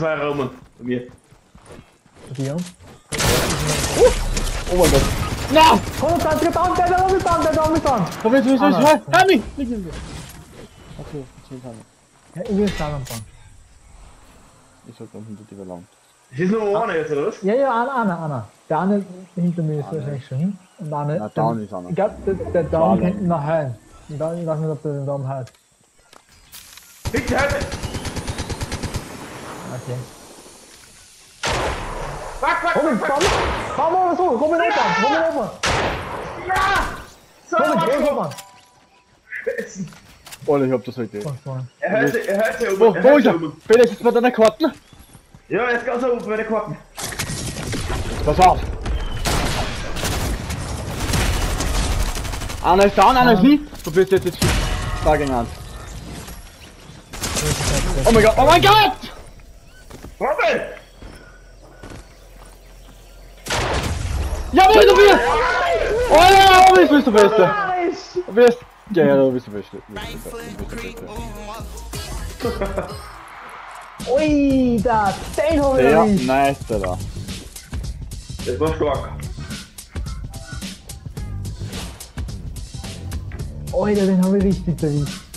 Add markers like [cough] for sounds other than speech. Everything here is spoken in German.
zwei Räume bei mir. Hier. Oh mein Gott. Na! 100 getan, der da mit dran, der da mit dran. Komm jetzt, jetzt, jetzt, Anna. hör, hör mich! Nicht in Okay, zehn Tage. Ja, ich will es dann anfangen. Ich sollte noch hinter dir verlangt. Es ist nur einer jetzt, oder was? Ja, ja, Anna, Anna, Anna. Der eine hinter mir ist wahrscheinlich schon hin. Und der andere. Na, down ist Anna. Ich glaube, der, der Daumen Schade. könnte noch heilen. Ich weiß ich weiß nicht, ob der den Daumen heilt. Bitte, halt! Okay. Fuck, fuck, Robin, fuck, fuck! komm! Komm mal so! Robin oben! Robin oben! Ja! So, Robin, Marco! Robin oben! Scheiße. Alter, ich hab das heute. Oh. Er hört sich, er hört sich Wo, oben, er wo ist er? Felix, ist bei deiner Karten? Ja, ist ganz oben bei den Karten. Pass auf! Einer ist down, einer ist nie. Du bist jetzt jetzt 2 gegen 1. Oh mein Gott, oh mein Gott! Vamos ver! Já vem do besta! Olha, olha isso, isso, besta! Besta! Já era, olha isso, besta. [laughs] Oi, da Steinhofer! Ja, nice, da. Jetzt noch Schlag. Alter, den haben wir richtig erwischt.